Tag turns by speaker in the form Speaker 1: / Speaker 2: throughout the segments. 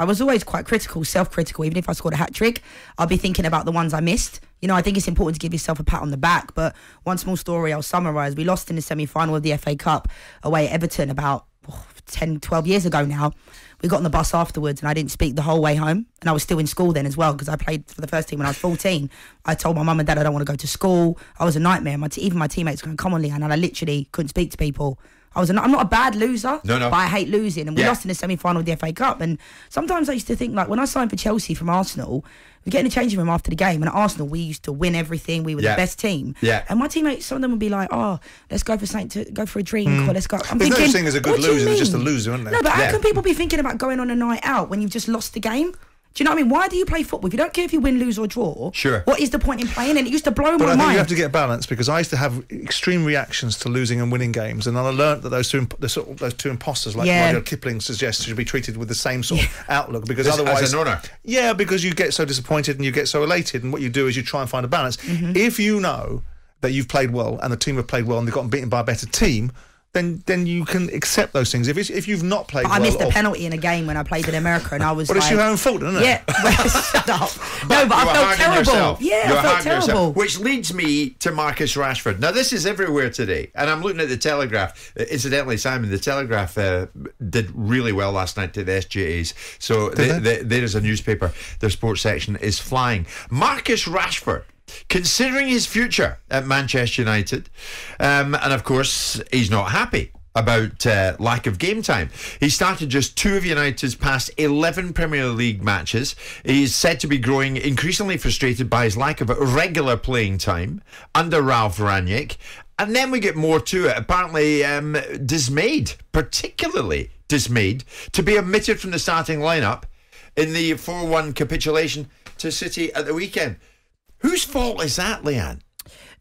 Speaker 1: I was always quite critical, self-critical. Even if I scored a hat trick, I'll be thinking about the ones I missed. You know, I think it's important to give yourself a pat on the back. But one small story I'll summarise. We lost in the semi-final of the FA Cup away at Everton about oh, 10, 12 years ago now. We got on the bus afterwards and I didn't speak the whole way home. And I was still in school then as well because I played for the first team when I was 14. I told my mum and dad I don't want to go to school. I was a nightmare. My even my teammates going, come on, Lianne. And I literally couldn't speak to people. I was. A, I'm not a bad loser.
Speaker 2: No, no.
Speaker 1: But I hate losing, and we
Speaker 2: Yeah.
Speaker 1: lost in the semi-final of the FA Cup. And sometimes I used to think like when I signed for Chelsea from Arsenal, we get in the changing room after the game, and at Arsenal we used to win everything. We were
Speaker 2: Yeah.
Speaker 1: the best team.
Speaker 2: Yeah.
Speaker 1: And my teammates, some of them would be like, "Oh, let's go for something to go for a drink, hmm. or let's go." I'm
Speaker 3: There's no
Speaker 1: thinking,
Speaker 3: such thing as a good
Speaker 1: what do you
Speaker 3: loser, there's just a loser, isn't there?
Speaker 1: No, but how can people be thinking about going on a night out when you've just lost the game? Do you know what I mean? Why do you play football? If you don't care if you win, lose, or draw,
Speaker 2: Sure.
Speaker 1: What is the point in playing? And it used to blow
Speaker 3: But
Speaker 1: my
Speaker 3: I think
Speaker 1: mind.
Speaker 3: you have to get balance because I used to have extreme reactions to losing and winning games, and then I learned that those two the sort of, those two imposters, like
Speaker 1: Yeah.
Speaker 3: Rudyard Kipling suggests, should be treated with the same sort of outlook because
Speaker 2: As- as
Speaker 3: otherwise,
Speaker 2: an owner.
Speaker 3: yeah, because you get so disappointed and you get so elated, and what you do is you try and find a balance.
Speaker 1: Mm-hmm.
Speaker 3: If you know that you've played well and the team have played well and they've gotten beaten by a better team. Then, then you can accept those things. If it's, if you've not played,
Speaker 1: But I
Speaker 3: well
Speaker 1: missed a penalty in a game when I played in America, and I was
Speaker 3: But it's your own fault, isn't it?
Speaker 1: Yeah, well, shut up. no, but
Speaker 2: you
Speaker 1: I felt terrible.
Speaker 2: yourself.
Speaker 1: Yeah,
Speaker 2: You
Speaker 1: I felt
Speaker 2: hard on yourself.
Speaker 1: terrible.
Speaker 2: Which leads me to Marcus Rashford. Now, this is everywhere today, and I'm looking at the Telegraph. Incidentally, Simon, the Telegraph uh, did really well last night to the SJAs. So th- th- there is a newspaper. Their sports section is flying. Marcus Rashford. Considering his future at Manchester United, um, and of course, he's not happy about uh, lack of game time. He started just two of United's past 11 Premier League matches. He's said to be growing increasingly frustrated by his lack of regular playing time under Ralf Rangnick. And then we get more to it. Apparently, um, dismayed, particularly dismayed, to be omitted from the starting lineup in the 4 1 capitulation to City at the weekend. Whose fault is that, Lianne?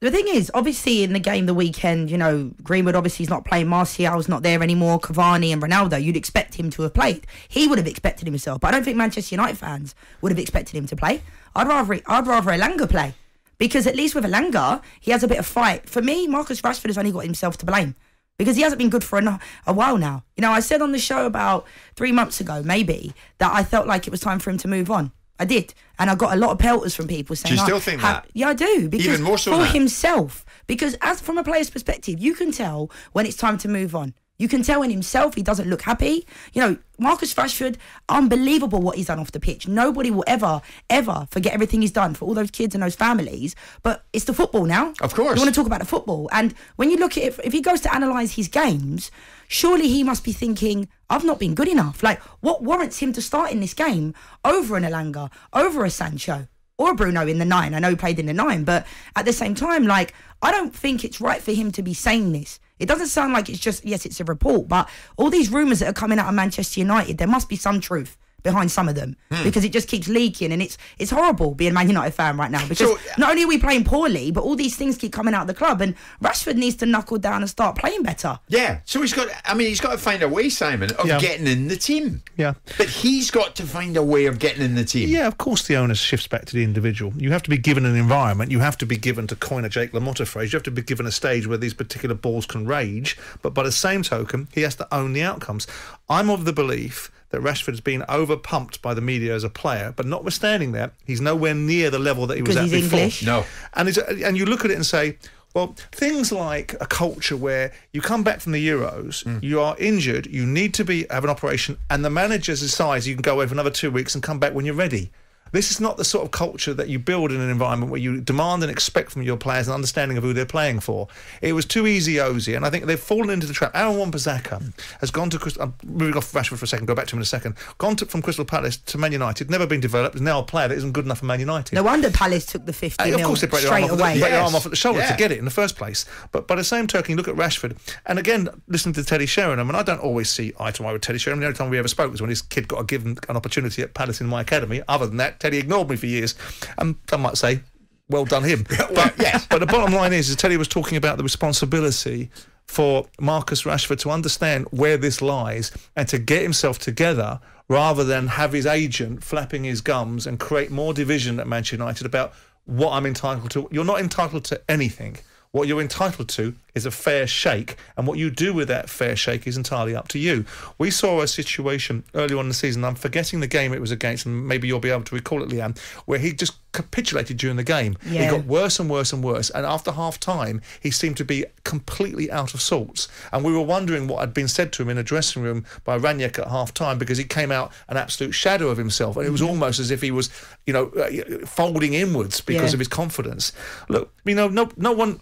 Speaker 1: The thing is, obviously, in the game the weekend, you know, Greenwood obviously is not playing. Martial's not there anymore. Cavani and Ronaldo, you'd expect him to have played. He would have expected himself, but I don't think Manchester United fans would have expected him to play. I'd rather, I'd rather Elanga play because at least with Elanga, he has a bit of fight. For me, Marcus Rashford has only got himself to blame because he hasn't been good for a, a while now. You know, I said on the show about three months ago, maybe, that I felt like it was time for him to move on. I did, and I got a lot of pelters from people saying, Do
Speaker 2: you
Speaker 1: "Oh,
Speaker 2: still think
Speaker 1: how-
Speaker 2: that?
Speaker 1: Yeah, I do. Because
Speaker 2: Even more so
Speaker 1: for
Speaker 2: now?
Speaker 1: himself. Because as from a player's perspective, you can tell when it's time to move on. You can tell in himself he doesn't look happy. You know, Marcus Rashford, unbelievable what he's done off the pitch. Nobody will ever, ever forget everything he's done for all those kids and those families. But it's the football now.
Speaker 2: Of course.
Speaker 1: You want to talk about the football. And when you look at it, if he goes to analyse his games, surely he must be thinking, I've not been good enough. Like, what warrants him to start in this game over an Elanga, over a Sancho? or a Bruno in the nine. I know he played in the nine, but at the same time, like, I don't think it's right for him to be saying this. It doesn't sound like it's just, yes, it's a report, but all these rumours that are coming out of Manchester United, there must be some truth behind some of them
Speaker 2: Hmm.
Speaker 1: because it just keeps leaking and it's it's horrible being a Man United fan right now because
Speaker 2: So-
Speaker 1: not only are we playing poorly but all these things keep coming out of the club and Rashford needs to knuckle down and start playing better
Speaker 2: Yeah, so he's got. I mean, he's got to find a way, Simon, of
Speaker 3: Yeah.
Speaker 2: getting in the team.
Speaker 3: Yeah.
Speaker 2: but he's got to find a way of getting in the team.
Speaker 3: Yeah, of course, the onus shifts back to the individual. You have to be given an environment. You have to be given, to coin a Jake LaMotta phrase, you have to be given a stage where these particular balls can rage. But by the same token, he has to own the outcomes. I'm of the belief that Rashford's been overpumped by the media as a player, but notwithstanding that, he's nowhere near the level that he was at
Speaker 1: he's
Speaker 3: before.
Speaker 1: English?
Speaker 2: No.
Speaker 3: And it's, and you look at it and say, well, things like a culture where you come back from the Euros,
Speaker 2: Mm.
Speaker 3: you are injured, you need to be have an operation, and the manager decides you can go away for another two weeks and come back when you're ready. This is not the sort of culture that you build in an environment where you demand and expect from your players an understanding of who they're playing for. It was too easy, Ozzy, and I think they've fallen into the trap. Aaron Wan-Bissaka has gone to I'm moving off Rashford for a second. Go back to him in a second. Gone to, from Crystal Palace to Man United. Never been developed. Is now a player that isn't good enough for Man United.
Speaker 1: no wonder Palace took the 50
Speaker 3: Uh, of course, they break their, arm
Speaker 1: straight
Speaker 3: off,
Speaker 1: away
Speaker 3: break their
Speaker 2: Yes.
Speaker 3: arm off at the shoulder
Speaker 2: Yeah.
Speaker 3: to get it in the first place. But by the same token, you look at Rashford, and again, listening to Teddy Sheringham, and I don't always see eye to eye with Teddy Sheringham. The only time we ever spoke was when his kid got a given an opportunity at Palace in my academy. Other than that, Teddy ignored me for years. And some might say, well done him. but,
Speaker 2: yes.
Speaker 3: but the bottom line is, is Teddy was talking about the responsibility for Marcus Rashford to understand where this lies and to get himself together rather than have his agent flapping his gums and create more division at Manchester United about what I'm entitled to. You're not entitled to anything. What you're entitled to is a fair shake, and what you do with that fair shake is entirely up to you. We saw a situation earlier on in the season. I'm forgetting the game it was against, and maybe you'll be able to recall it, Lianne, where he just capitulated during the game.
Speaker 1: Yeah.
Speaker 3: He got worse and worse and worse, and after half time, he seemed to be completely out of sorts. And we were wondering what had been said to him in a dressing room by Rangnick at half time because he came out an absolute shadow of himself, and it was
Speaker 1: Mm-hmm.
Speaker 3: almost as if he was, you know, uh, folding inwards because
Speaker 1: Yeah.
Speaker 3: of his confidence. Look, you know, no, no one,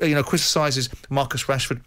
Speaker 3: you know, criticises Marcus Rashford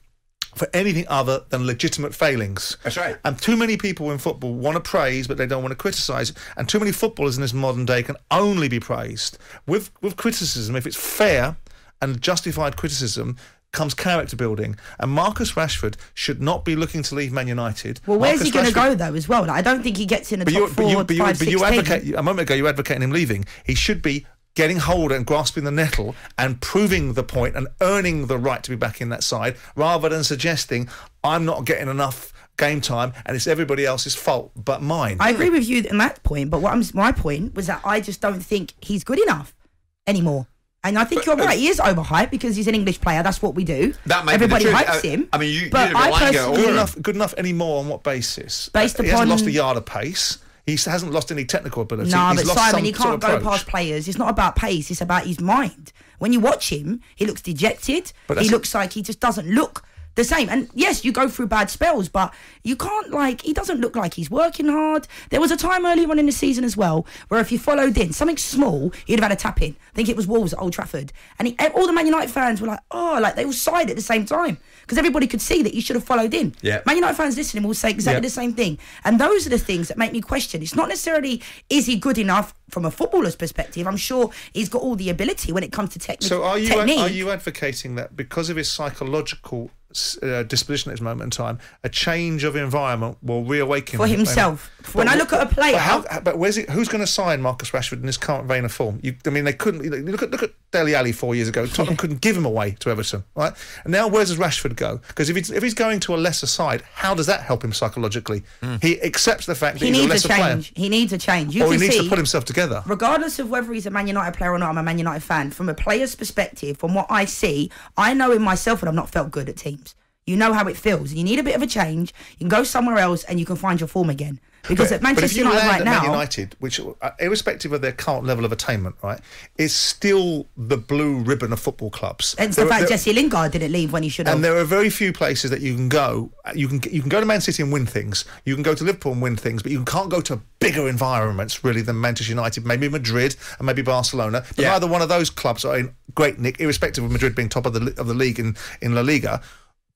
Speaker 3: for anything other than legitimate failings.
Speaker 2: That's right.
Speaker 3: And too many people in football want to praise, but they don't want to criticise. And too many footballers in this modern day can only be praised. With with criticism, if it's fair and justified criticism, comes character building. And Marcus Rashford should not be looking to leave Man United.
Speaker 1: Well, where's
Speaker 3: Marcus
Speaker 1: he going to go though? As well, like, I don't think he gets in a
Speaker 3: but
Speaker 1: top
Speaker 3: you,
Speaker 1: four,
Speaker 3: but you, but you,
Speaker 1: five,
Speaker 3: but you
Speaker 1: six teams.
Speaker 3: advocate a moment ago. You advocating him leaving. He should be getting hold and grasping the nettle and proving the point and earning the right to be back in that side, rather than suggesting I'm not getting enough game time and it's everybody else's fault but mine.
Speaker 1: I agree with you in that point, but what I'm, my point was that I just don't think he's good enough anymore. And I think
Speaker 2: But,
Speaker 1: you're
Speaker 2: uh,
Speaker 1: right. He is overhyped because he's an English player. That's what we do.
Speaker 2: That be the
Speaker 1: Everybody
Speaker 2: truth.
Speaker 1: hypes
Speaker 2: I-
Speaker 1: him.
Speaker 2: I mean, you-
Speaker 1: but I personally,
Speaker 3: good enough. Good enough anymore on what basis?
Speaker 1: Based upon
Speaker 3: he hasn't lost a yard of pace. He hasn't lost any technical ability.
Speaker 1: No,
Speaker 3: He's
Speaker 1: but
Speaker 3: lost
Speaker 1: Simon, he can't
Speaker 3: of
Speaker 1: go
Speaker 3: approach.
Speaker 1: past players. It's not about pace. It's about his mind. When you watch him, he looks dejected.
Speaker 3: But
Speaker 1: he looks like he just doesn't look the same. And yes, you go through bad spells, but you can't like. He doesn't look like he's working hard. There was a time earlier on in the season as well where if you followed in something small, he'd have had a tap in. I think it was Wolves at Old Trafford, and he, all the Man United fans were like, "Oh, like they all sighed at the same time." Because everybody could see that he should have followed in.
Speaker 2: Yeah.
Speaker 1: Man United fans listening will say exactly
Speaker 3: Yeah.
Speaker 1: the same thing. And those are the things that make me question. It's not necessarily is he good enough from a footballer's perspective. I'm sure he's got all the ability when it comes to technique.
Speaker 3: So are you
Speaker 1: technique.
Speaker 3: are you advocating that because of his psychological uh, disposition at this moment in time, a change of environment will reawaken
Speaker 1: for
Speaker 3: him?
Speaker 1: himself? when I look at a player,
Speaker 3: But, how, but where's it, who's going to sign Marcus Rashford in this current vein of form? You, I mean, they couldn't. you Look at look at Dele Alli four years ago. Tottenham couldn't give him away to Everton, right? And now where does Rashford go? Because if he's if he's going to a lesser side, how does that help him psychologically? He accepts the fact that
Speaker 1: he
Speaker 3: he's
Speaker 1: needs a
Speaker 3: lesser
Speaker 1: change. He needs a change. You
Speaker 3: player, or he needs
Speaker 1: see,
Speaker 3: to put himself together.
Speaker 1: regardless of whether he's a Man United player or not, I'm a Man United fan. From a player's perspective, from what I see, I know in myself that I've not felt good at teams. You know how it feels. You need a bit of a change. You can go somewhere else and you can find your form again. Because at
Speaker 3: but if
Speaker 1: Manchester
Speaker 3: you
Speaker 1: United
Speaker 3: land
Speaker 1: right
Speaker 3: at
Speaker 1: now,
Speaker 3: Man United, which, uh, irrespective of their current level of attainment, right, is still the blue ribbon of football clubs.
Speaker 1: it's the fact
Speaker 3: there-
Speaker 1: Jesse Lingard didn't leave when he should have.
Speaker 3: and there are very few places that you can go. You can you can go to Man City and win things. You can go to Liverpool and win things, but you can't go to bigger environments really than Manchester United, maybe Madrid and maybe Barcelona. But
Speaker 2: Yeah.
Speaker 3: neither one of those clubs are in great nick, irrespective of Madrid being top of the of the league in in La Liga.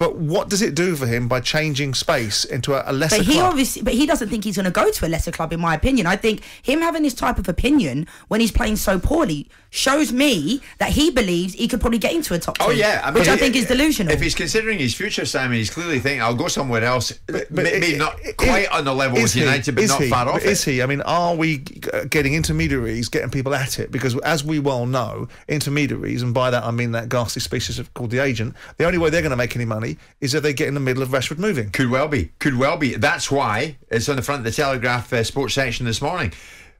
Speaker 3: But what does it do for him by changing space into a, a lesser
Speaker 1: But he
Speaker 3: club?
Speaker 1: obviously, but he doesn't think he's going to go to a lesser club, in my opinion. I think him having this type of opinion when he's playing so poorly shows me that he believes he could probably get into a top team.
Speaker 2: Oh yeah, I mean,
Speaker 1: which I
Speaker 2: i-
Speaker 1: think is delusional.
Speaker 2: If he's considering his future, Simon, he's clearly thinking, "I'll go somewhere else." maybe
Speaker 3: i-
Speaker 2: not
Speaker 3: i-
Speaker 2: quite
Speaker 3: is-
Speaker 2: on the level
Speaker 3: is
Speaker 2: with
Speaker 3: he?
Speaker 2: United, but not
Speaker 3: he?
Speaker 2: far off
Speaker 3: Is
Speaker 2: it.
Speaker 3: Is he? I mean, are we uh, getting intermediaries, getting people at it? Because as we well know, intermediaries, and by that I mean that ghastly species of, called the agent, the only way they're going to make any money is if they get in the middle of Rashford moving.
Speaker 2: Could well be. Could well be. That's why it's on the front of the Telegraph uh, sports section this morning.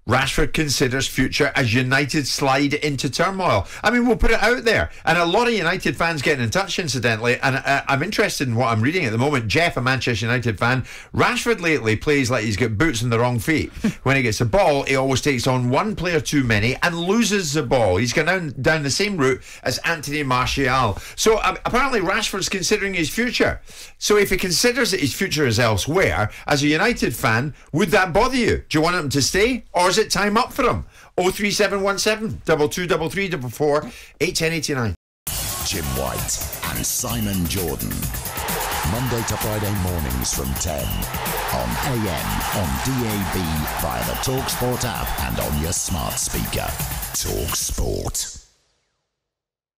Speaker 2: Rashford considers future as United slide into turmoil. I mean, we'll put it out there. And a lot of United fans getting in touch, incidentally. And uh, I'm interested in what I'm reading at the moment. Jeff, a Manchester United fan, Rashford lately plays like he's got boots on the wrong feet. when he gets the ball, he always takes on one player too many and loses the ball. He's gone down, down the same route as Anthony Martial. So um, apparently, Rashford's considering his future. So if he considers that his future is elsewhere, as a United fan, would that bother you? Do you want him to stay, or is it time up for him? 03717 2233 44 81089.
Speaker 4: Jim White and Simon Jordan. Monday to Friday mornings from 10 on AM, on DAB, via the Talksport app, and on your smart speaker. Talksport.